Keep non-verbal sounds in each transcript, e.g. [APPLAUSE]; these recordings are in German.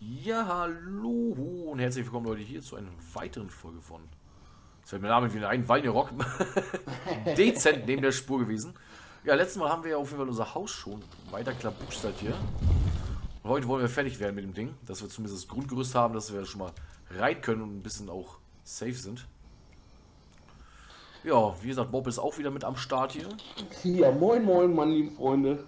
Ja, hallo und herzlich willkommen Leute hier zu einer weiteren Folge von. Jetzt fällt mir Name wieder ein, Rock. [LAUGHS] Dezent neben der Spur gewesen. Ja, letztes Mal haben wir ja auf jeden Fall unser Haus schon weiter klabustert hier. Und heute wollen wir fertig werden mit dem Ding, dass wir zumindest das Grundgerüst haben, dass wir schon mal rein können und ein bisschen auch safe sind. Ja, wie gesagt, Bob ist auch wieder mit am Start hier. Ja, moin moin, meine lieben Freunde.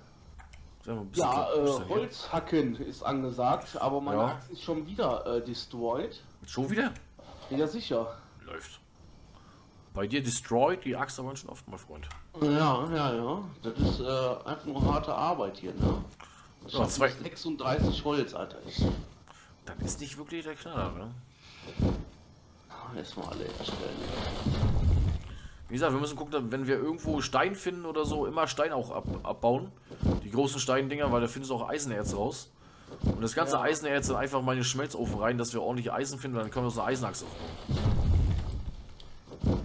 Ja, äh, Holzhacken ist angesagt, aber meine Ja. Axt ist schon wieder äh, destroyed. Schon wieder? Ja, sicher. Läuft. Bei dir destroyed, die Axt aber schon oft, mein Freund. Ja, ja, ja. Das ist äh, einfach nur harte Arbeit hier, ne? Ich Ja, zwei- 36 Holz, Alter. Ich Das ist nicht wirklich der Knaller, ne? erstmal alle erstellen. Wie gesagt, wir müssen gucken, wenn wir irgendwo Stein finden oder so, immer Stein auch ab, abbauen. Die großen Steindinger, weil da findest du auch Eisenerz raus. Und das ganze Ja. Eisenerz dann einfach mal in den Schmelzofen rein, dass wir ordentlich Eisen finden, dann können wir uns eine Eisenachse aufbauen.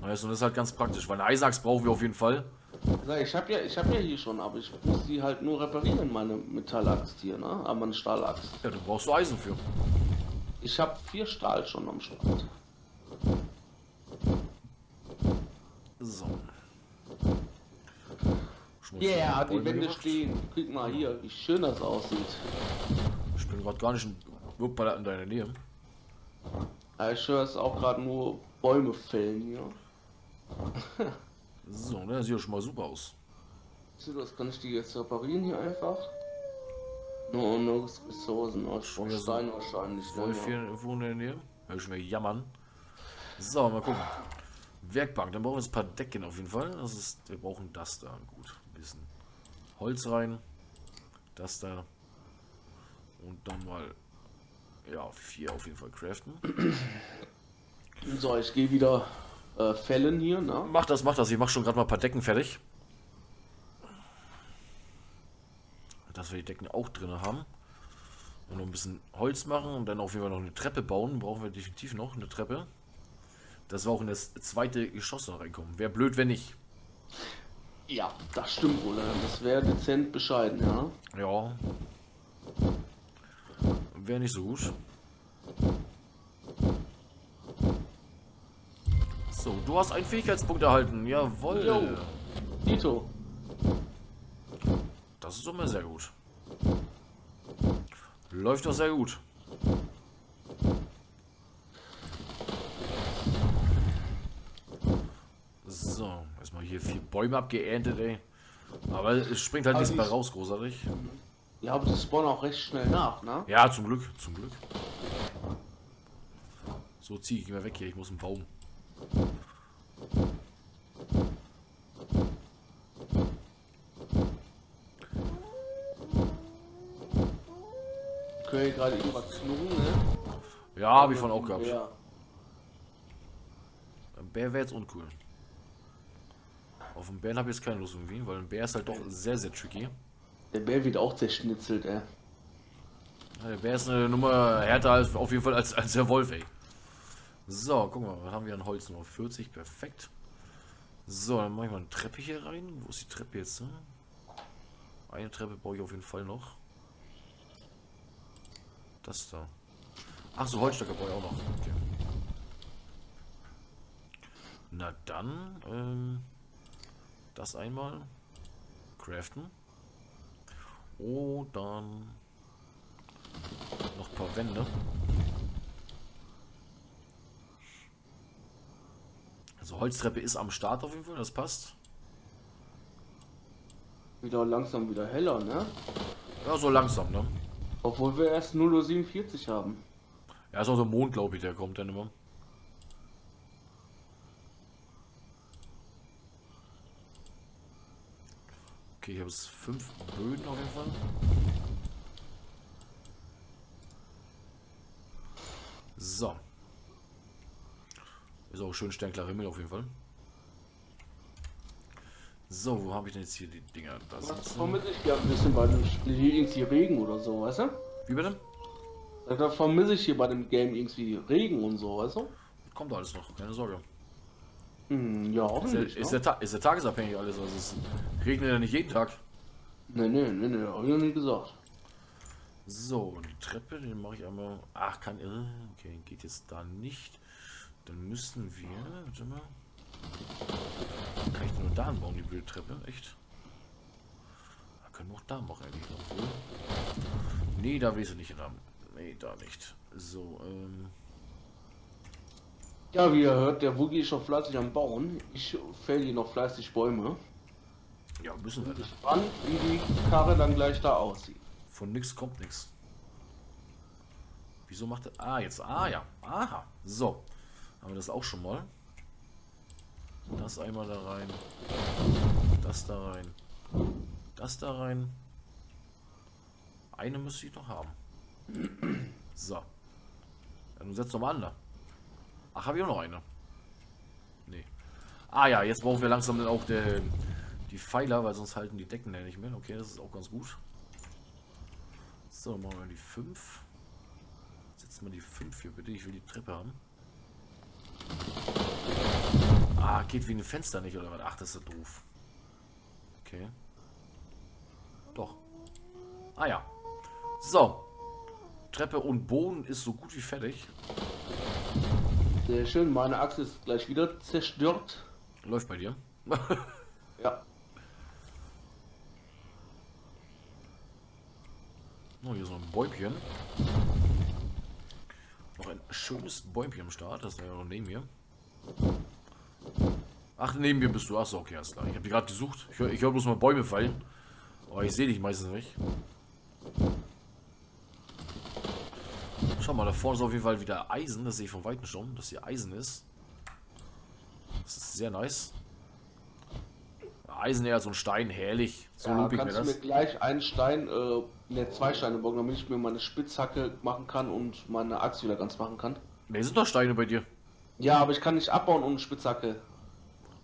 Weißt du, das ist halt ganz praktisch, weil eine Eisenachse brauchen wir auf jeden Fall. Ich habe ja, ich hab ja hier schon, aber ich muss die halt nur reparieren, meine Metallaxt hier, ne? Aber meine Stahlaxt. Ja, da brauchst du Eisen für. Ich habe vier Stahl schon am Start. So. Schmutz- Yeah, die Wände gemacht. stehen. Guck mal hier, wie schön das aussieht. Ich bin gerade gar nicht in, Uppala in deiner Nähe. Ja, ich höre es auch gerade nur Bäume fällen hier. [LAUGHS] So, ne, das sieht doch schon mal super aus. So, das kann ich die jetzt reparieren hier einfach. No, no Ressourcen, ich so. Stein wahrscheinlich. ne? Wolf hier irgendwo in der Nähe. Hör ich wieder jammern. So, mal gucken. Werkbank, dann brauchen wir jetzt ein paar Decken auf jeden Fall. Das ist, wir brauchen das da. Gut, ein bisschen Holz rein. Das da. Und dann mal, ja, vier auf jeden Fall craften. So, ich gehe wieder äh, fällen hier, ne? Mach das, mach das. Ich mach schon gerade mal ein paar Decken fertig. Dass wir die Decken auch drin haben. Und noch ein bisschen Holz machen und dann auf jeden Fall noch eine Treppe bauen. Brauchen wir definitiv noch eine Treppe. Dass wir auch in das zweite Geschoss noch reinkommen. Wäre blöd, wenn nicht. Ja, das stimmt wohl. Das wäre dezent bescheiden, ja. Ja. Wäre nicht so gut. So, du hast einen Fähigkeitspunkt erhalten. Jawohl. Jo. Dito. Das ist doch mal sehr gut. Läuft doch sehr gut. So, erstmal hier vier Bäume abgeerntet, ey. Aber es springt halt nichts mehr raus, großartig. Ja, aber die spawnen auch recht schnell nach, ne? Ja, zum Glück, zum Glück. So, zieh ich mal weg hier, ich muss einen Baum. Okay, gerade irgendwas knurren, ne? Ja, habe ich von auch gehabt. Ein Bär wäre jetzt uncool. Auf einen Bären habe ich jetzt keine Lust irgendwie, weil ein Bär ist halt doch sehr, sehr tricky. Der Bär wird auch zerschnitzelt, ey. Ja, Der Bär ist eine Nummer härter als, auf jeden Fall als, als der Wolf, ey. So, guck mal, was haben wir an Holz? Nummer 40, perfekt. So, dann mache ich mal eine Treppe hier rein. Wo ist die Treppe jetzt? Hm? Eine Treppe brauche ich auf jeden Fall noch. Das da. Ach so, Holzstöcke brauche ich auch noch. Okay. Na dann, ähm, das einmal craften. Oh, dann noch ein paar Wände. Also Holztreppe ist am Start auf jeden Fall, das passt. Wieder langsam wieder heller, ne? Ja, so langsam, ne? Obwohl wir erst 0.47 Uhr haben. Ja, ist auch der Mond, glaube ich, der kommt dann immer. Okay, ich habe jetzt fünf Böden auf jeden Fall. So. Ist auch schön sternklarer Himmel auf jeden Fall. So, wo habe ich denn jetzt hier die Dinger? Da Was sind sie. vermisse ich ja ein bisschen bei dem Spiel hier irgendwie Regen oder so, weißt du? Wie bitte? Da vermisse ich hier bei dem Game irgendwie Regen und so, weißt du? Kommt alles noch, keine Sorge. Hm, ja, Ist ja, hoffentlich. ist, ne? ja, ist ja tagesabhängig alles. Also es regnet ja nicht jeden Tag. Nee, nee, nee, nee, hab ich noch nie gesagt. So, die Treppe, den mache ich einmal. Ach, kann. Okay, geht jetzt da nicht. Dann müssen wir. Warte mal. Kann ich nur da anbauen, die Wildtreppe? Echt? Da können wir auch da machen, eigentlich noch wohl. Nee, da willst du nicht ran. Nee, da nicht. So, ähm. Ja, wie ihr hört, der Woogie ist schon fleißig am Bauen. Ich fäll hier noch fleißig Bäume. Ja, müssen wir. Bin gespannt, wie die Karre dann gleich da aussieht. Von nix kommt nix. Wieso macht er. Ah, jetzt. Ah, ja. Aha. So. Haben wir das auch schon mal. Das einmal da rein. Das da rein. Das da rein. Eine müsste ich noch haben. So. Ja, nun setz doch mal an da. Ach, habe ich auch noch eine. Nee. Ah ja, jetzt brauchen wir langsam dann auch der, die Pfeiler, weil sonst halten die Decken ja nicht mehr. Okay, das ist auch ganz gut. So, machen wir die 5. Setzen wir die 5 hier bitte. Ich will die Treppe haben. Ah, geht wegen dem Fenster nicht, oder was? Ach, das ist ja doof. Okay. Doch. Ah ja. So. Treppe und Boden ist so gut wie fertig. Sehr schön, meine Achse ist gleich wieder zerstört. Läuft bei dir. [LAUGHS] Ja. Oh, hier so ein Bäumchen. Noch ein schönes Bäumchen am Start. Das ist ja noch neben mir. Ach, neben mir bist du. Achso, okay, alles klar. Ich habe die gerade gesucht. Ich höre ich hör bloß mal Bäume fallen. Aber ich sehe dich meistens nicht. Schau mal, da vorne ist auf jeden Fall wieder Eisen. Das sehe ich von Weitem schon, dass hier Eisen ist. Das ist sehr nice. Eisen eher so ein Stein, herrlich. So ja, lob ich mir kannst du das. mir gleich einen Stein, äh, ne, zwei Steine bauen, damit ich mir meine Spitzhacke machen kann und meine Axt wieder ganz machen kann. Ne, sind doch Steine bei dir. Ja, aber ich kann nicht abbauen ohne Spitzhacke.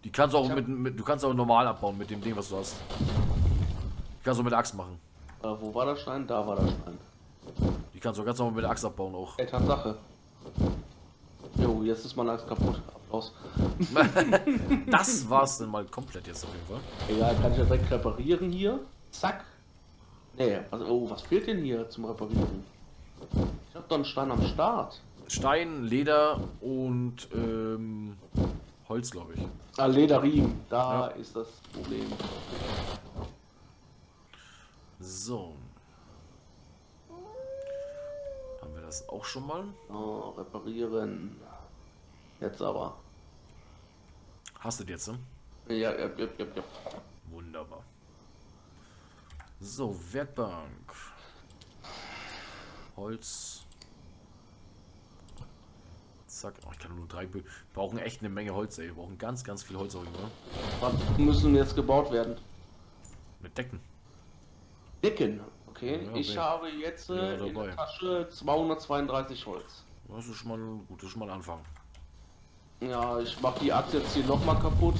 Die kannst du auch Ich mit, mit, du kannst auch normal abbauen mit dem Ding, was du hast. Die kannst du mit der Axt machen. Äh, wo war der Stein? Da war der Stein. Kannst du ganz normal mit der Axt abbauen auch. Ey, Tatsache. Jo, jetzt ist meine Axt kaputt. Applaus. [LAUGHS] Das war's dann mal komplett jetzt auf jeden Fall. Egal, kann ich ja direkt reparieren hier. Zack. Nee, was, oh, was fehlt denn hier zum Reparieren? Ich hab doch einen Stein am Start. Stein, Leder und ähm, Holz, glaube ich. Ah, Lederriemen. Da Ja. ist das Problem. So. Haben wir das auch schon mal? Oh, reparieren. Jetzt aber. Hast du die jetzt, ne? Ja, ja, ja, ja, ja. Wunderbar. So, Werkbank. Holz. Zack. Oh, ich kann nur drei. Bö- Wir brauchen echt eine Menge Holz, ey. Wir brauchen ganz, ganz viel Holz auch immer. Was müssen jetzt gebaut werden? Mit Decken. Decken. Okay, Ja, ich habe jetzt Ja, äh, in der Tasche 232 Holz. Das ist mal gut, das ist mal Anfang. Ja, ich mach die Axt jetzt hier nochmal kaputt.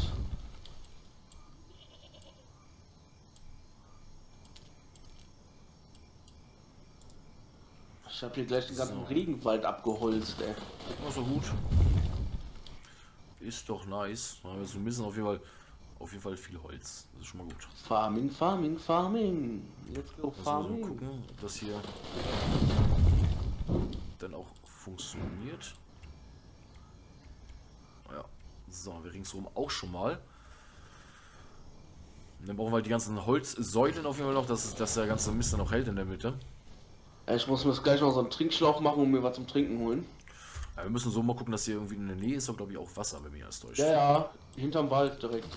Ich habe hier gleich den ganzen So. Regenwald abgeholzt, ey. Ist doch gut. Ist doch nice. Wir müssen auf jeden Fall auf jeden Fall viel Holz. Das ist schon mal gut. Farming, Farming, Farming. Let's go Müssen wir so Farming. gucken, ob das hier dann auch funktioniert. Ja, so, wir ringsherum auch schon mal. Und dann brauchen wir halt die ganzen Holzsäulen auf jeden Fall noch, dass, dass der ganze Mist dann noch hält in der Mitte. Ich muss mir jetzt gleich noch so einen Trinkschlauch machen und mir was zum Trinken holen. Ja, wir müssen so mal gucken, dass hier irgendwie in der Nähe ist, glaube ich, auch Wasser, wenn mich alles täuscht. Ja, ja, hinterm Wald direkt.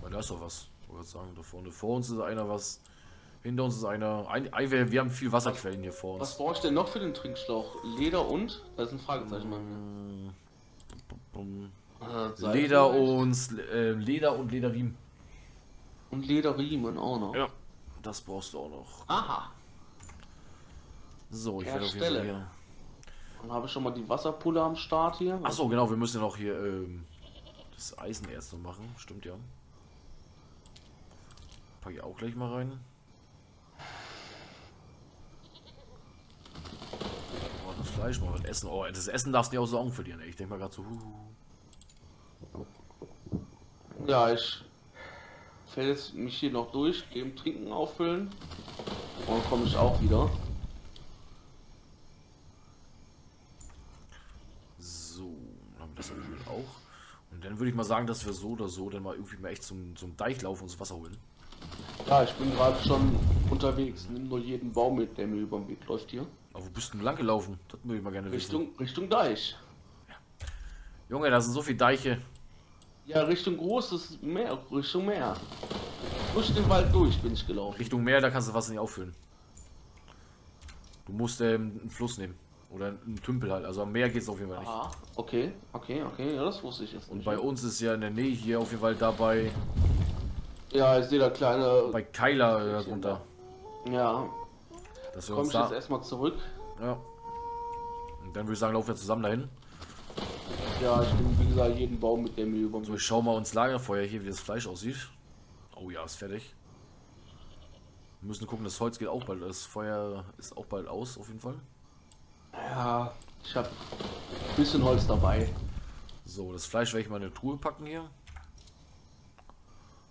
Weil da ist doch was. Ich wollte sagen, da vorne. Vor uns ist einer was. Hinter uns ist einer. Ein, ein, wir, wir haben viel Wasserquellen hier vor Was uns. brauche ich denn noch für den Trinkschlauch? Leder und? Da ist ein Fragezeichen bei Mm, mir. Äh, Seife Leder und äh, Leder und Lederriemen. Und Lederriemen auch noch. Ja, das brauchst du auch noch. Aha. So, ich werde auf jeden Fall hier. Dann habe ich schon mal die Wasserpulle am Start hier. Ach so, genau, wir müssen ja noch hier ähm, das Eisenerz noch machen. Stimmt ja. Packe ich auch gleich mal rein. Oh, das Fleisch mal was essen. Oh, das Essen darfst du nicht aus den Augen verlieren. ey. Ich denke mal gerade so. Huh. Ja, ich fällt mich hier noch durch, dem Trinken auffüllen. Und dann komme ich auch wieder. So, dann haben wir das Öl auch. Und dann würde ich mal sagen, dass wir so oder so dann mal irgendwie mal echt zum, zum Deich laufen und das Wasser holen. Ja, ich bin gerade schon unterwegs. Nimm nur jeden Baum mit, der mir über den Weg läuft hier. Aber wo bist du denn lang gelaufen? Das würde ich mal gerne wissen. Richtung, Richtung Deich. Junge, da sind so viele Deiche. Ja, Richtung großes Meer, Richtung Meer. Durch den Wald durch bin ich gelaufen. Richtung Meer, da kannst du Wasser nicht auffüllen. Du musst ähm, einen Fluss nehmen. Oder einen Tümpel halt. Also am Meer geht es auf jeden Fall nicht. Ah, okay, okay, okay. Ja, das wusste ich jetzt Und nicht. bei uns ist ja in der Nähe hier auf jeden Fall dabei ja, ich sehe da kleine. bei Keiler äh, darunter. Ja, Dass wir uns ich jetzt da. erstmal zurück. Ja. Und dann würde ich sagen, laufen wir zusammen dahin. Ja, ich nehme wie gesagt jeden Baum mit, der mir über So, ich schau mal uns Lagerfeuer hier, wie das Fleisch aussieht. Oh ja, ist fertig. Wir müssen gucken, das Holz geht auch bald. Das Feuer ist auch bald aus, auf jeden Fall. Ja, ich habe ein bisschen Holz dabei. So, das Fleisch werde ich mal in eine Truhe packen hier.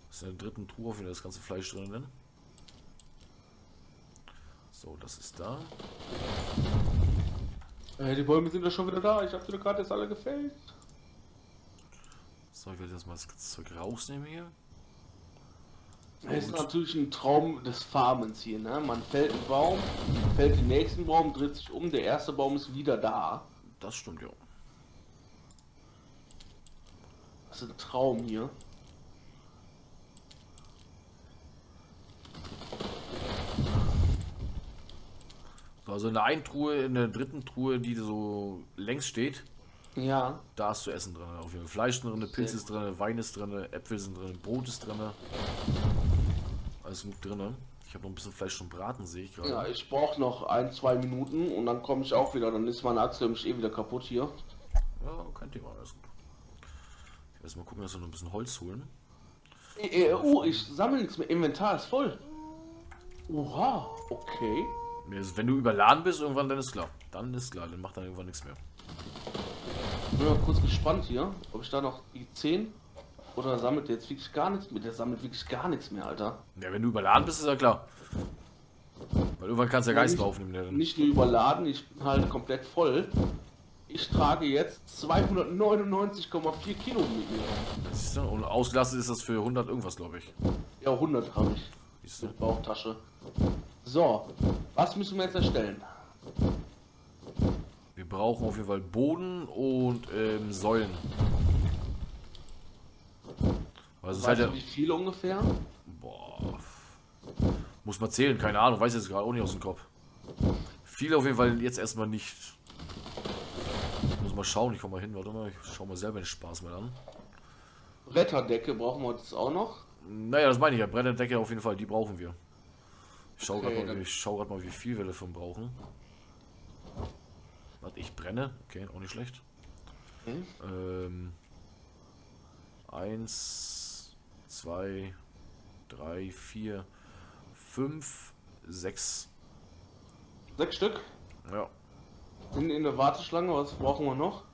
Das ist in der dritten Truhe wieder das ganze Fleisch drin. So, das ist da. Äh, die Bäume sind ja schon wieder da. Ich habe dir gerade jetzt alle gefällt. So, ich werde jetzt mal das Zeug rausnehmen hier. Es ist natürlich ein Traum des Farmens hier, ne? Man fällt einen Baum, fällt den nächsten Baum, dreht sich um, der erste Baum ist wieder da. Das stimmt ja. Das ist ein Traum hier. So, also in der einen Truhe, in der dritten Truhe, die so längs steht, Ja. da hast du Essen drin. Auf jeden Fall Fleisch drin, Pilz ist drin, Wein ist drin, Äpfel sind drin, Brot ist drin. Alles gut drin. Ich habe noch ein bisschen Fleisch zum Braten, sehe ich gerade. Ja, ich brauche noch ein, zwei Minuten und dann komme ich auch wieder. Dann ist meine Achse nämlich eh wieder kaputt hier. Ja, kein Thema, alles gut. Ich werde mal gucken, dass wir noch ein bisschen Holz holen. Äh, äh, oh, ich sammle nichts mehr. Inventar ist voll. Oha, okay. Wenn du überladen bist, irgendwann, dann ist klar. Dann ist klar, dann macht dann irgendwann nichts mehr. Ich bin mal kurz gespannt hier, ob ich da noch die 10 oder sammelt der jetzt wirklich gar nichts mehr. Der sammelt wirklich gar nichts mehr, Alter. Ja, wenn du überladen bist, ist ja klar. Weil irgendwann kannst du ja Ja, Geist aufnehmen. Der dann. Nicht nur überladen, ich bin halt komplett voll. Ich trage jetzt 299,4 Kilo mit mir. Siehst du? Und ausgelastet ist das für 100 irgendwas, glaube ich. Ja, 100 habe ich. Siehst du? Mit Bauchtasche. So, was müssen wir jetzt erstellen? Wir brauchen auf jeden Fall Boden und ähm, Säulen. Also halt Weißt ja, du, wie viel ungefähr? boah, muss man zählen, keine Ahnung, weiß jetzt gerade auch nicht aus dem Kopf. Viele auf jeden Fall jetzt erstmal nicht. Muss mal schauen, ich komme mal hin, warte mal, ich schau mal selber den Spaß mal an. Bretterdecke brauchen wir jetzt auch noch. Naja, das meine ich ja, Bretterdecke auf jeden Fall, die brauchen wir. Ich schau Okay, gerade mal, ich schau grad mal, wie viel wir davon brauchen. Warte, ich brenne, okay, auch nicht schlecht. Okay. Ähm, eins, zwei, drei, vier, fünf, sechs. Sechs Stück. Ja, Sind in der Warteschlange, was brauchen wir noch?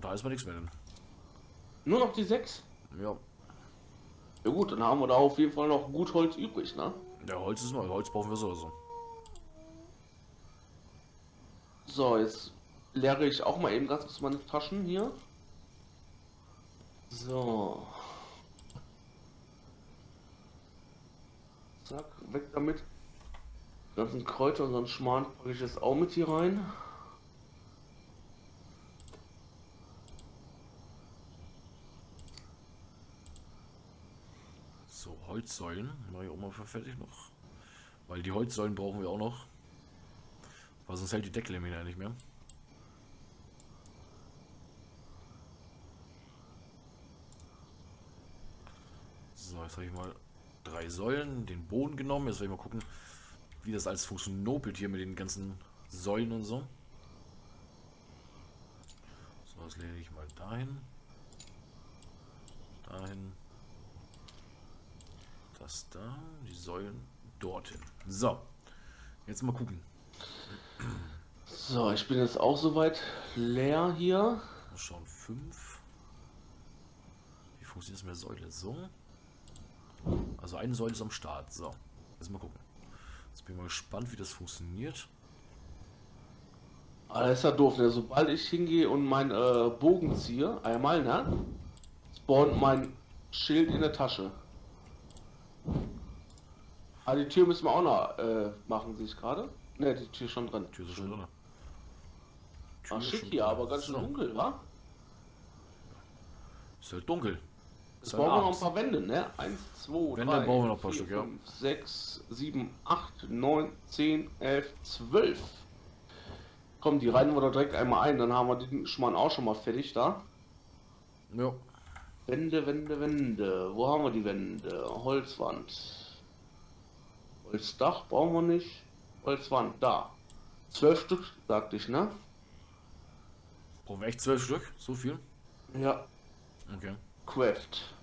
da ist mal nichts mehr drin. Nur noch die sechs? Ja, Ja gut, dann haben wir da auf jeden Fall noch gut Holz übrig, ne? der Holz ist mal, Holz brauchen wir sowieso. So, jetzt leere ich auch mal eben ganz kurz meine Taschen hier. So. Zack, weg damit. Die ganzen Kräuter und so einen Schmarrn packe ich jetzt auch mit hier rein. So, Holzsäulen, mache ich auch mal für fertig noch. Weil die Holzsäulen brauchen wir auch noch. Weil sonst hält die Deckel Hinterher nicht mehr. So, jetzt habe ich mal drei Säulen, den Boden genommen. Jetzt werde ich mal gucken, wie das alles funktioniert hier mit den ganzen Säulen und so. So, das lege ich mal dahin. Dahin. Das da, die Säulen dorthin. So, jetzt mal gucken. So, ich bin jetzt auch soweit leer hier. Mal schauen, 5. Wie funktioniert das mit der Säule? So. Also eine Säule ist am Start. So, jetzt mal gucken. Jetzt bin ich mal gespannt, wie das funktioniert. Aber das ist ja doof, ne? Sobald ich hingehe und meinen äh, Bogen ziehe, einmal, ne? Spawnt mein Schild in der Tasche. Ah, die Tür müssen wir auch noch äh, machen, sehe ich gerade. Ne, die Tür schon drin. Tür ist schon drin. Ah, ist schick hier, aber ganz schön dunkel, wa? Ist halt dunkel. Jetzt Ist brauchen wir noch ein paar Wände, ne? 1, 2, Wände 3, brauchen wir noch ein paar 4, Stück, ja. 5, 6, 7, 8, 9, 10, 11, 12. Komm, die reiten wir da direkt einmal ein, dann haben wir den Schmarrn auch schon mal fertig da. Ja. Wände, Wände, Wände. Wo haben wir die Wände? Holzwand. Holzdach brauchen wir nicht. Holzwand, da. Zwölf Stück, sagte ich, ne? Brauchen wir echt zwölf Stück? So viel? Ja. Okay. Craft.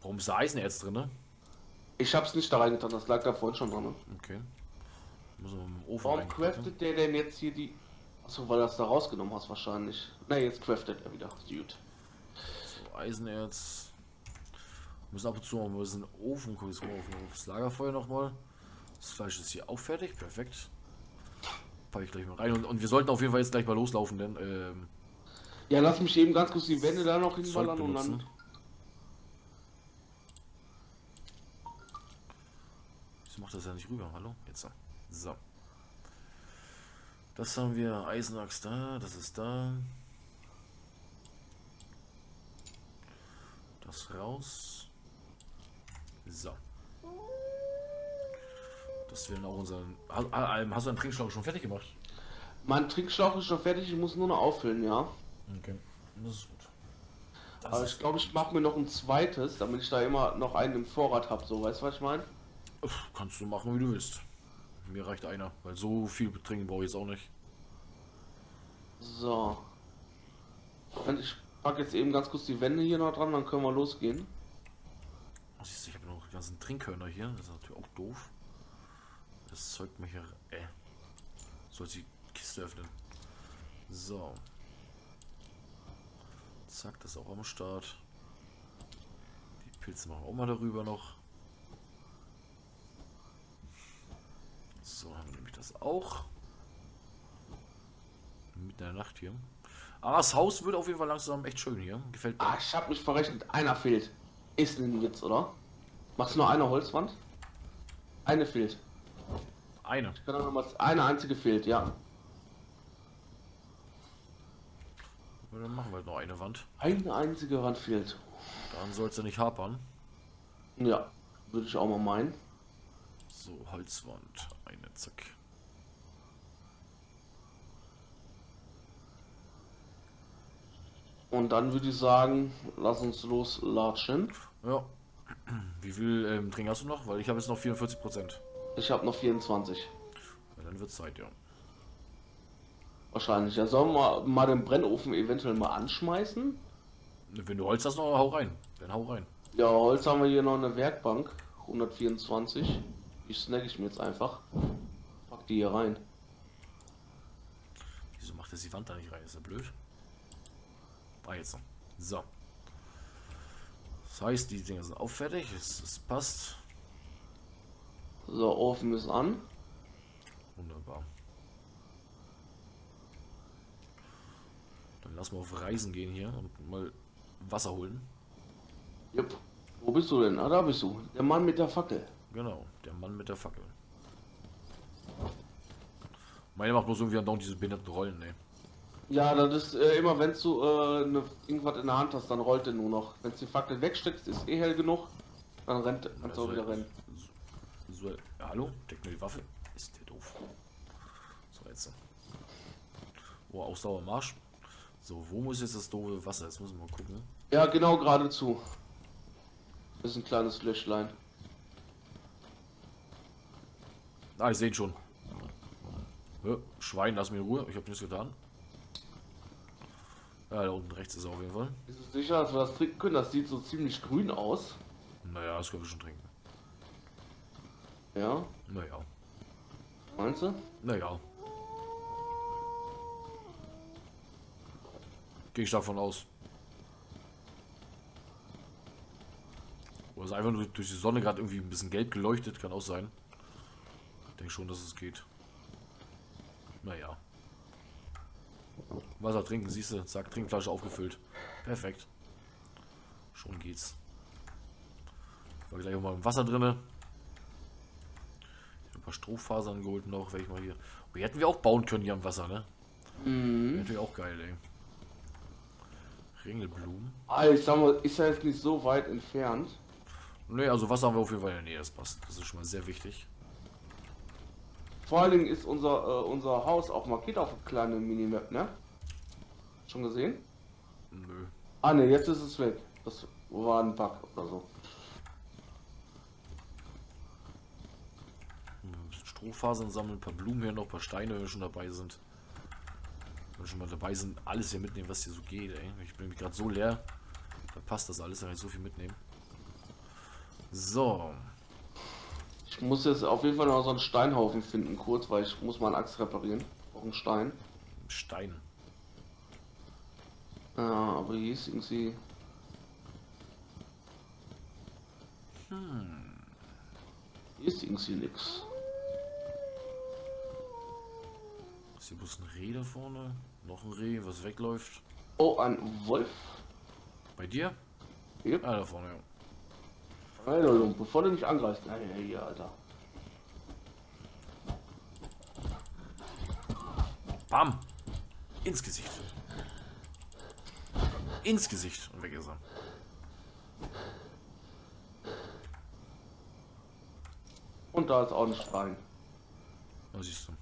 Warum ist da Eisenerz drin, ne? Ich hab's nicht da reingetan, das lag da vorhin schon dran. Ne? Okay. Muss man im Ofen Warum craftet der denn jetzt hier die... Achso, weil du das da rausgenommen hast wahrscheinlich. Na, jetzt craftet er wieder. Gut. So, Eisenerz. Wir müssen ab und zu mal ein bisschen Ofen gucken. Jetzt mal auf das Lagerfeuer nochmal. Das Fleisch ist hier auch fertig. Perfekt. Packe ich gleich mal rein. Und, und wir sollten auf jeden Fall jetzt gleich mal loslaufen, denn ähm, Ja, lass mich eben ganz kurz die Wände da noch hinballern und dann... Ich mach das ja nicht rüber. Hallo? Jetzt. So. Das haben wir. Eisenachs da. Das ist da. Das raus. So. Das werden auch unseren. Ha- ha- Hast du einen Trinkschlauch schon fertig gemacht? Mein Trinkschlauch ist schon fertig, ich muss nur noch auffüllen, ja. Okay. Das ist gut. Das Aber ist ich glaube, ich mache mir noch ein zweites, damit ich da immer noch einen im Vorrat habe. So, weißt du, was ich meine? Kannst du machen, wie du willst. Mir reicht einer, weil so viel trinken brauche ich jetzt auch nicht. So. Und ich packe jetzt eben ganz kurz die Wände hier noch dran, dann können wir losgehen. Oh, siehst du, ich habe noch die ganzen Trinkhörner hier. Das ist natürlich auch doof. Das zeugt mich ja. Äh. Soll die Kiste öffnen. So. Zack, das ist auch am Start. Die Pilze machen wir auch mal darüber noch. So, haben wir nämlich das auch. In der Nacht hier. Ah, das Haus wird auf jeden Fall langsam echt schön hier. Gefällt mir. Ah, ich habe mich verrechnet. Einer fehlt. Ist ein Witz, oder? Machst du nur eine Holzwand? Eine fehlt. Eine. Eine einzige fehlt, ja. Dann machen wir halt noch eine Wand. Eine einzige Wand fehlt. Daran soll es ja nicht hapern. Ja, würde ich auch mal meinen. So, Holzwand. Eine, zack. Und dann würde ich sagen, lass uns loslatschen. Ja. [CLEARS THROAT] Wie viel ähm, Trink hast du noch? Weil ich habe jetzt noch 44 Prozent. Ich habe noch 24. Ja, dann wird Zeit, ja. Wahrscheinlich. Ja, sollen wir mal den Brennofen eventuell mal anschmeißen? Wenn du Holz hast, noch hau rein. Dann hau rein. Ja, Holz haben wir hier noch eine Werkbank. 124. Die snack ich mir jetzt einfach. Pack die hier rein. Wieso macht das die Wand da nicht rein? Ist ja blöd. Ah, jetzt noch. So. Das heißt, die Dinger sind auch fertig. Es, es passt. So, Ofen ist an. Wunderbar. Dann lass mal auf Reisen gehen hier und mal Wasser holen. Jupp. Wo bist du denn? Ah, da bist du. Der Mann mit der Fackel. Genau, der Mann mit der Fackel. Meine macht bloß irgendwie andauernd diese behinderten Rollen, ne. Ja, das ist äh, immer, wenn du äh, ne, irgendwas in der Hand hast, dann rollt er nur noch. Wenn du die Fackel wegsteckst, ist eh hell genug. Dann rennt, kannst du auch wieder rennen. So, ja, hallo? Deckt mir die Waffe. Ist der doof. So, jetzt. Oh, Ausdauer Marsch. So, wo muss jetzt das doofe Wasser? Jetzt muss ich mal gucken. Ja, genau geradezu. Ist ein kleines Löchlein. Ah, ich sehe ihn schon. Ja, Schwein, lass mich in Ruhe. Ich habe nichts getan. Ja, da unten rechts ist er auf jeden Fall. Bist du sicher, dass wir das trinken können? Das sieht so ziemlich grün aus. Naja, das können wir schon trinken. Ja, Naja. meinst du? Naja. Gehe ich davon aus. Oder ist einfach nur durch die Sonne gerade irgendwie ein bisschen gelb geleuchtet, kann auch sein. Ich denke schon, dass es geht. Naja. Wasser trinken, siehst du, zack, Trinkflasche aufgefüllt. Perfekt. Schon geht's. War gleich auch mal im Wasser drinne. Ein paar Strohfasern geholt noch, ich mal hier. Oh, hier hätten wir auch bauen können hier am Wasser, ne? Mhm. Natürlich auch geil, ey. Ringelblumen. Ah, ich sag mal, ist ja jetzt nicht so weit entfernt. Ne, also Wasser haben wir auf jeden Fall in der Nähe, das passt. Das ist schon mal sehr wichtig. Vor allen Dingen ist unser, äh, unser Haus auch markiert auf einer kleinen Minimap, ne? Schon gesehen? Nö. Ah ne, jetzt ist es weg. Das war ein Bug oder so. Ein bisschen Strohfasern sammeln, ein paar Blumen hier noch, ein paar Steine, wenn wir schon dabei sind. Wenn wir schon mal dabei sind, alles hier mitnehmen, was hier so geht, ey. Ich bin gerade so leer. Da passt das alles, da kann ich so viel mitnehmen. So. Ich muss jetzt auf jeden Fall noch so einen Steinhaufen finden, kurz, weil ich muss meine Axt reparieren. Auch einen Stein. Stein. Ja, aber hier ist irgendwie. Hier ist irgendwie nix. Ist hier bloß ein Reh da vorne? Noch ein Reh, was wegläuft. Oh, ein Wolf. Bei dir? Yep. Ah, da vorne, ja. Lump, bevor du mich angreifst. Ja, ja, hier, Alter. Bam! Ins Gesicht. Ins Gesicht. Und weg ist er. Und da ist auch ein Stein. Da siehst du.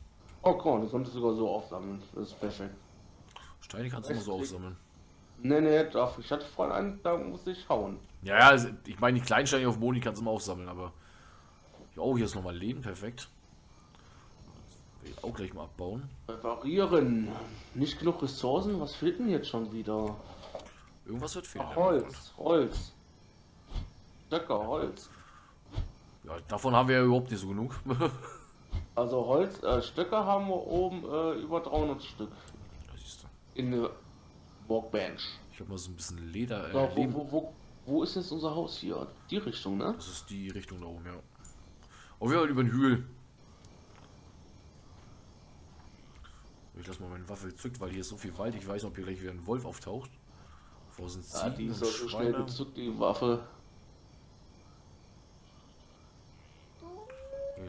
Oh, mal, das konnte sogar so aufsammeln. Das ist perfekt. Steine kannst du immer so aufsammeln. Nee, nee, darf. Ich hatte vorhin einen, da musste ich hauen. Ja, ja, also, ich meine, die kleinen Steine auf dem Boden, die kannst du immer aufsammeln, aber. Oh, hier ist nochmal Leben, perfekt. Will ich auch gleich mal abbauen. Reparieren. Nicht genug Ressourcen? Was fehlt denn jetzt schon wieder? Irgendwas wird fehlen. Ach, Holz, Holz. Stöcker, Holz. Ja, davon haben wir ja überhaupt nicht so genug. [LAUGHS] Also Holz, äh, Stöcke haben wir oben äh, über 300 Stück siehst du. in der Workbench. Ich habe mal so ein bisschen Leder. Äh, So, wo, wo, wo, wo ist jetzt unser Haus hier? Die Richtung, ne? Das ist die Richtung da oben, ja. Auf jeden Fall über den Hügel. Ich lasse mal meine Waffe gezückt, weil hier ist so viel Wald. Ich weiß nicht, ob hier gleich wieder ein Wolf auftaucht. Vor sind Ja, die ist so schnell gezückt, die Waffe.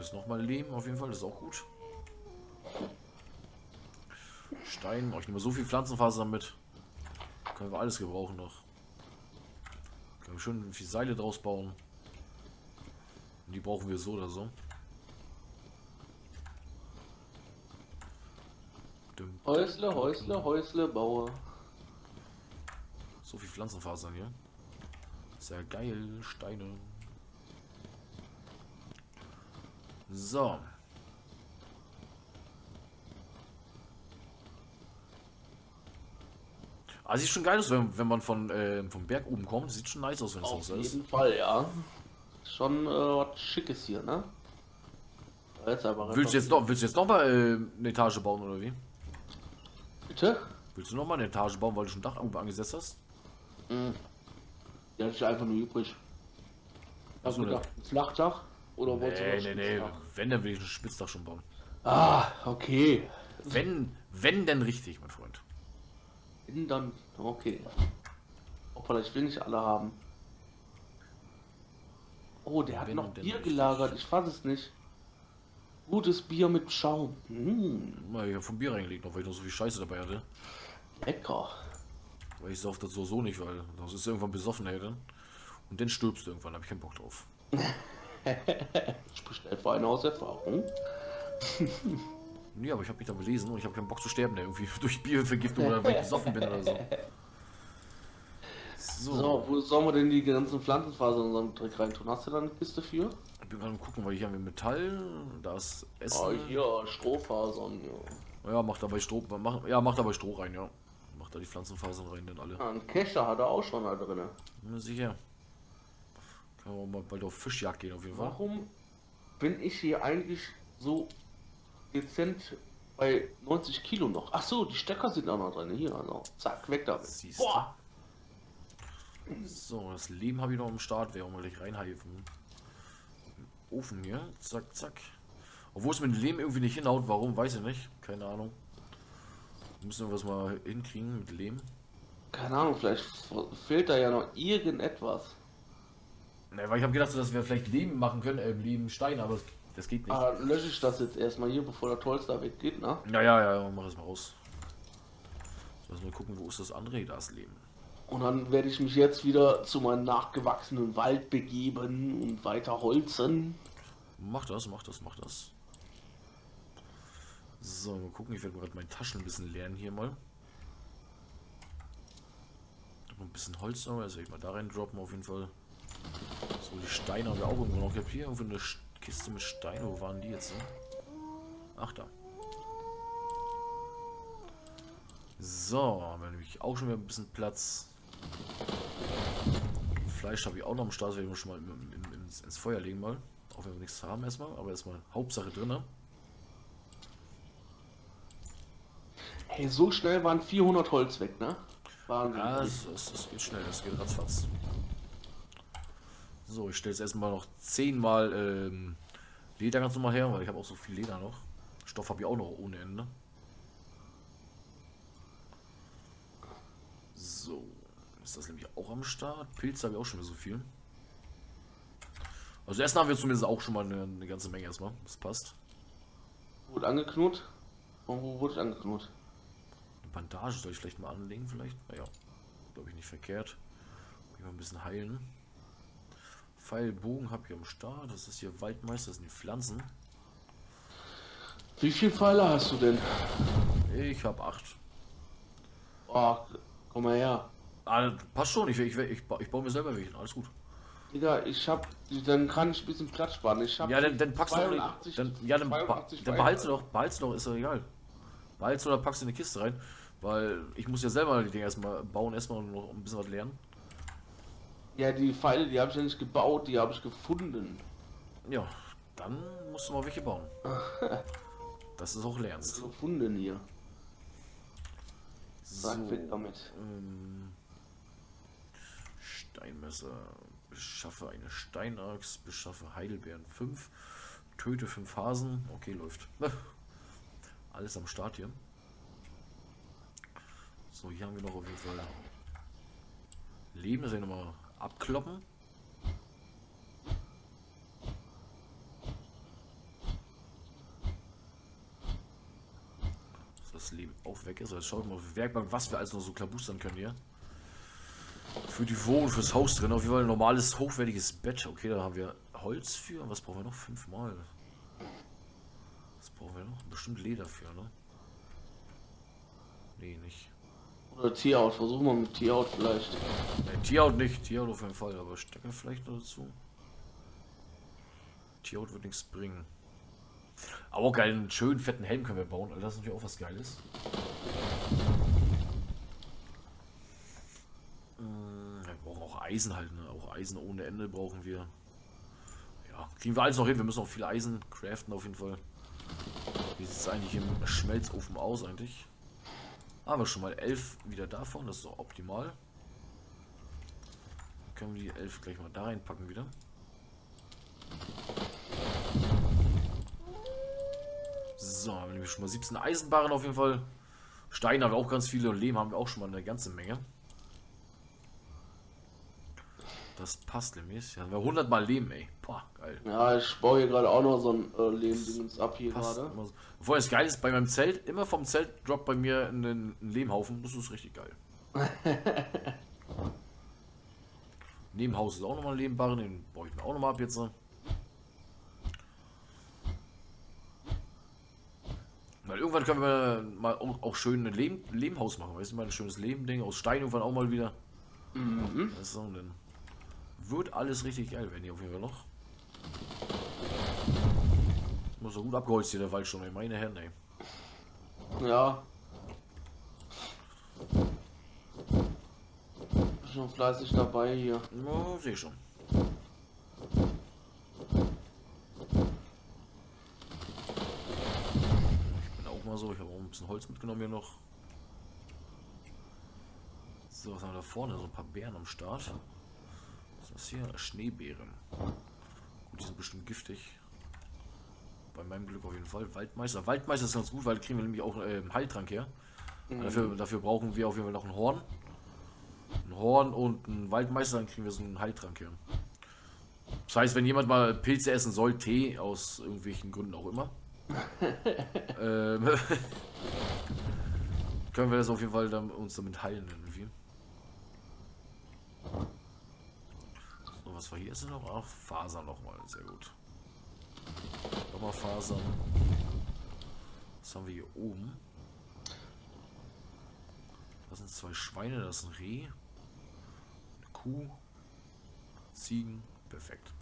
Ist nochmal Lehm auf jeden Fall, das ist auch gut. Stein, oh, ich nehme so viel Pflanzenfaser mit. Können wir alles gebrauchen noch. Können wir schön viel Seile draus bauen. Und die brauchen wir so oder so. Häusle, Häusle, Häusle, Baue. So viel Pflanzenfasern hier. Sehr geil, Steine. So. Ah, sieht schon geil aus, wenn, wenn man von, äh, vom Berg oben kommt. Sieht schon nice aus, wenn es Auf so ist. jeden Fall, ja. Schon äh, was Schickes hier, ne? Jetzt aber Willst du jetzt noch, willst du jetzt noch mal äh, eine Etage bauen oder wie? Bitte? Willst du noch mal eine Etage bauen, weil du schon Dach oben angesetzt hast? Mhm. Hatte ich einfach nur übrig. Ach Hast so, du gedacht, ein Flachdach? Oder wolltest du Nee, noch nee, nee. Spitzdach? Wenn, dann will ich ein Spitzdach schon bauen. Ah, okay. Wenn, wenn denn richtig, mein Freund. Innen dann, okay. Hoppala, ich will nicht alle haben. Oh, der hat Wenn noch Bier richtig. gelagert, ich fass es nicht. Gutes Bier mit Schaum. Mal, Ich hab vom Bier reingelegt, noch weil ich noch so viel Scheiße dabei hatte. lecker. Weil ich sauf das so, so nicht, weil das ist irgendwann besoffen, ey, dann. Und dann stirbst du irgendwann, hab ich keinen Bock drauf. [LAUGHS] Spricht etwa einer aus Erfahrung. Nee, aber ich habe mich da belesen und ich habe keinen Bock zu sterben, ey, irgendwie [LAUGHS] durch Biervergiftung oder weil ich besoffen bin oder so. So, So, wo sollen wir denn die ganzen Pflanzenfasern in unseren Dreck reintun? Hast du da eine Kiste für? ich bin gerade gucken, weil hier haben wir Metall, da ist Essen. Oh, hier, Strohfasern, ja. Ja, macht dabei Stroh, mach, ja, macht dabei Stroh rein, ja. Macht da die Pflanzenfasern rein, dann alle. Ah, Ein Kescher hat er auch schon da drin. Na, sicher. Können wir mal bald auf Fischjagd gehen, auf jeden Fall. Warum bin ich hier eigentlich so dezent bei 90 Kilo noch? Ach so, die Stecker sind auch noch drin. Hier, also. Zack, weg damit. Siehst du. Boah! So, das Leben habe ich noch am Start, wäre auch mal gleich reinheifen. Ofen hier, zack, zack. Obwohl es mit dem Leben irgendwie nicht hinhaut. Warum, weiß ich nicht. Keine Ahnung. Müssen wir was mal hinkriegen mit Lehm. Keine Ahnung, vielleicht fehlt da ja noch irgendetwas. Ne, weil ich habe gedacht, dass wir vielleicht Leben machen können, äh, Leben Stein, aber das, das geht nicht. Ah, lösche ich das jetzt erstmal hier, bevor der Tolz da weggeht, ne? Ja, ja, ja, mach es mal aus. So, lass mal gucken, wo ist das andere, das Leben. Und dann werde ich mich jetzt wieder zu meinem nachgewachsenen Wald begeben und weiter holzen. Mach das, mach das, mach das. So, mal gucken, ich werde gerade meine Taschen ein bisschen leeren hier mal. Ein bisschen Holz noch, also ich mal da rein droppen auf jeden Fall. So, die Steine haben wir auch irgendwo noch. Ich habe hier irgendwo eine Kiste mit Steinen. Wo waren die jetzt? Ne? Ach, da. So, haben wir nämlich auch schon wieder ein bisschen Platz. Fleisch habe ich auch noch am Start, das werde ich schon mal in, in, ins, ins Feuer legen mal. Auch wenn wir nichts haben erstmal, aber erstmal Hauptsache drin. Hey, so schnell waren 400 Holz weg, ne? Wahnsinn. Ja, es, es, es geht schnell, es geht ratzfatz. So, ich stelle jetzt erstmal noch 10 mal ähm, Leder ganz normal her, weil ich habe auch so viel Leder noch. Stoff habe ich auch noch ohne Ende. So, ist das nämlich auch am Start. Pilze habe ich auch schon wieder so viel. Also erst haben wir zumindest auch schon mal eine, eine ganze Menge erstmal. Das passt. Gut angeknurrt. Und wo wurde ich angeknurrt? Eine Bandage soll ich vielleicht mal anlegen, vielleicht? Naja, glaube ich nicht verkehrt. Mal ein bisschen heilen. Pfeilbogen habe ich am Start. Das ist hier Waldmeister, das sind die Pflanzen. Wie viele Pfeile hast du denn? Ich habe acht. Oh, komm mal her. Ah, passt schon, ich, ich, ich, ich baue mir selber welchen, alles gut. Digga, ich hab, dann kann ich ein bisschen Platz sparen. Ich hab ja, dann, dann packst 82, du, dann, ja, dann, dann behaltst du doch, behaltst du doch, ist doch egal. Behaltst du oder packst du in eine Kiste rein, weil ich muss ja selber die Dinge erstmal bauen, erstmal noch ein bisschen was lernen. Ja, die Pfeile, die habe ich ja nicht gebaut, die habe ich gefunden. Ja, dann musst du mal welche bauen. [LAUGHS] Du es auch lernst. Gefunden hier. Sag so, damit. Ähm, Steinmesser. Beschaffe eine Steinachs. Beschaffe Heidelbeeren 5. Töte 5 Hasen. Okay, läuft. [LAUGHS] Alles am Start hier. So, hier haben wir noch auf jeden Fall Leben. Das ist ja nochmal abkloppen. das Leben auch weg ist. Jetzt schaut mal auf die Werkbank, was wir alles noch so klabustern können hier. Für die Wohnung, fürs Haus drin. Auf jeden Fall ein normales, hochwertiges Bett. Okay, da haben wir Holz für. Was brauchen wir noch? Fünfmal. Was brauchen wir noch? Bestimmt Leder für, ne? Nee, nicht. Oder Tierhaut, versuchen wir mit Tierhaut vielleicht. Nee, Tierhaut nicht, Tierhaut auf jeden Fall, aber Stecker vielleicht noch dazu. Tierhaut wird nichts bringen. Aber auch geil, einen schönen fetten Helm können wir bauen, Alter, das ist natürlich auch was Geiles. Hm, wir brauchen auch Eisen halt, ne? Auch Eisen ohne Ende brauchen wir. Ja, kriegen wir alles noch hin, wir müssen auch viel Eisen craften auf jeden Fall. Wie sieht es eigentlich im Schmelzofen aus eigentlich? Haben wir schon mal elf wieder davon, das ist auch optimal. Können wir die elf gleich mal da reinpacken wieder. So, haben wir schon mal 17 Eisenbarren auf jeden Fall. Steine haben wir auch ganz viele und Lehm haben wir auch schon mal eine ganze Menge. Das passt nämlich. Hier haben wir 100 mal Lehm, ey. Boah, geil. Ja, ich baue hier gerade auch noch so ein äh, Lehmdingens ab hier gerade. So. Bevor es geil ist, bei meinem Zelt, immer vom Zelt droppt bei mir ein, ein Lehmhaufen. Das ist richtig geil. [LAUGHS] Neben Haus ist auch nochmal ein Lehmbarren, den baue ich mir auch nochmal ab jetzt. Weil irgendwann können wir mal auch, auch schön ein Lehm, Lehmhaus machen, weißt du, mal ein schönes Lehmding aus Stein irgendwann auch mal wieder. Mhm. Das so, dann wird alles richtig geil werden hier auf jeden Fall noch. Muss so gut abgeholzt hier der Wald schon, ey. meine Herren, ey. Ja. Schon fleißig dabei hier. Ja, sehe schon. so. Ich habe auch ein bisschen Holz mitgenommen hier noch. So, was haben wir da vorne? So ein paar Beeren am Start. Was ist das hier? Schneebeeren. Gut, die sind bestimmt giftig. bei meinem Glück auf jeden Fall. Waldmeister. Waldmeister ist ganz gut, weil kriegen wir nämlich auch äh, einen Heiltrank her. Mhm. Dafür, dafür brauchen wir auf jeden Fall noch ein Horn. Ein Horn und ein Waldmeister, dann kriegen wir so einen Heiltrank her. Das heißt, wenn jemand mal Pilze essen soll, Tee, aus irgendwelchen Gründen auch immer, [LAUGHS] ähm, [LAUGHS] können wir das auf jeden Fall dann, uns damit heilen irgendwie. Was war hier? Ist noch? Ach, Fasern nochmal, sehr gut. Nochmal Fasern. Was haben wir hier oben? Das sind zwei Schweine, das ist ein Reh. Eine Kuh. Ziegen. Perfekt.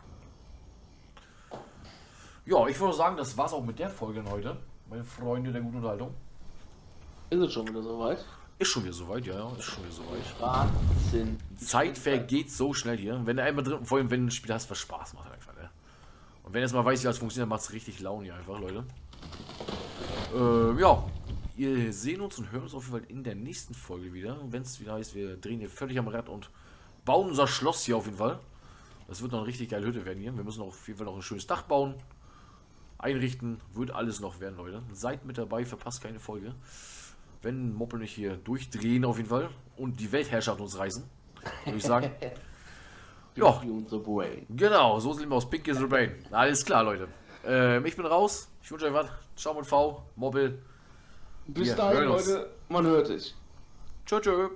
Ja, ich würde sagen, das war's auch mit der Folge heute. Meine Freunde der guten Unterhaltung. Ist es schon wieder soweit? Ist schon wieder soweit, ja, ja, ist schon wieder soweit. Wahnsinn. Zeit vergeht so schnell hier. Wenn du einmal drin, vor allem wenn du ein Spiel hast, was Spaß macht einfach, ne? Und wenn jetzt mal weiß, wie das funktioniert, macht es richtig Laune hier einfach, Leute. Äh, ja. Wir sehen uns und hören uns auf jeden Fall in der nächsten Folge wieder. Wenn es wieder heißt, wir drehen hier völlig am Rad und bauen unser Schloss hier auf jeden Fall. Das wird noch eine richtig geile Hütte werden hier. Wir müssen auf jeden Fall noch ein schönes Dach bauen. Einrichten. Wird alles noch werden, Leute. Seid mit dabei, verpasst keine Folge. Wenn Moppel nicht hier durchdrehen auf jeden Fall und die Weltherrschaft uns reißen, würde ich sagen. [LAUGHS] ja, genau, so sehen wir aus Pink is the Brain. Alles klar, Leute. Ähm, ich bin raus. Ich wünsche euch was. Ciao mit V, Mobbel. Bis dahin. Leute, man hört sich. Tschö, tschö.